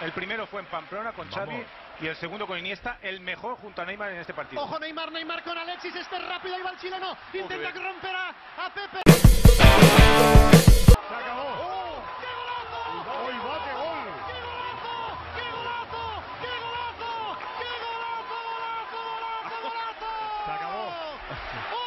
El primero fue en Pamplona con Vamos. Xavi y el segundo con Iniesta, el mejor junto a Neymar en este partido. Ojo Neymar, Neymar con Alexis, este rápido, ahí va el chileno, intenta okay. romper a, Pepe. Se acabó. ¡Oh! ¡Qué golazo! ¡Hoy va, qué gol! ¡Qué golazo! ¡Qué golazo! ¡Qué golazo! ¡Qué golazo! ¡Golazo, golazo! golazo! Se acabó. ¡Oh!